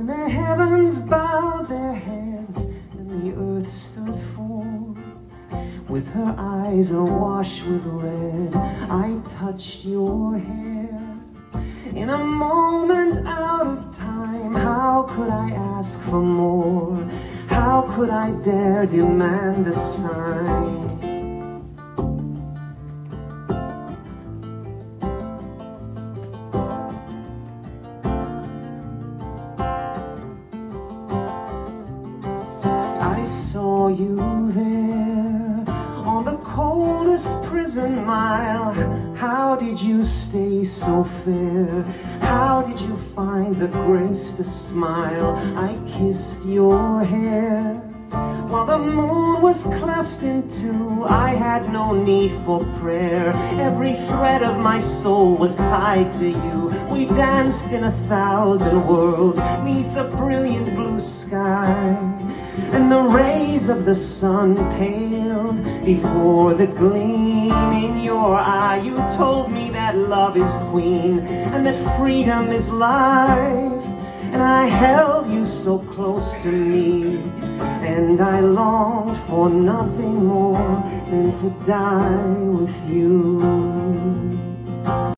When the heavens bowed their heads and the earth stood full, with her eyes awash with red, I touched your hair. In a moment out of time, how could I ask for more? How could I dare demand a sign? You there on the coldest prison mile. How did you stay so fair? How did you find the grace to smile? I kissed your hair. While the moon was cleft in two, I had no need for prayer. Every thread of my soul was tied to you. We danced in a thousand worlds, neath the brilliant blue sky. Of the sun paled before the gleam in your eye. You told me that love is queen and that freedom is life. And I held you so close to me, and I longed for nothing more than to die with you.